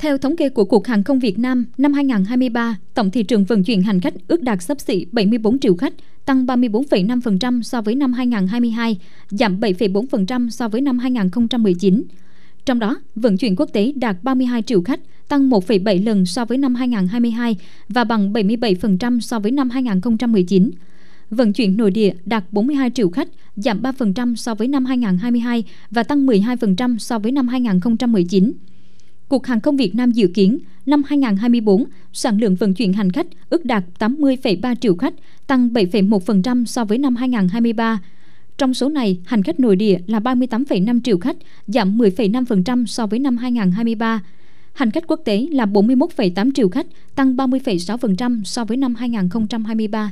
Theo thống kê của Cục Hàng không Việt Nam, năm 2023, tổng thị trường vận chuyển hành khách ước đạt sấp xỉ 74 triệu khách, tăng 34,5% so với năm 2022, giảm 7,4% so với năm 2019. Trong đó, vận chuyển quốc tế đạt 32 triệu khách, tăng 1,7 lần so với năm 2022 và bằng 77% so với năm 2019. Vận chuyển nội địa đạt 42 triệu khách, giảm 3% so với năm 2022 và tăng 12% so với năm 2019. Cục Hàng không Việt Nam dự kiến năm 2024, sản lượng vận chuyển hành khách ước đạt 80,3 triệu khách, tăng 7,1% so với năm 2023. Trong số này, hành khách nội địa là 38,5 triệu khách, giảm 10,5% so với năm 2023. Hành khách quốc tế là 41,8 triệu khách, tăng 30,6% so với năm 2023.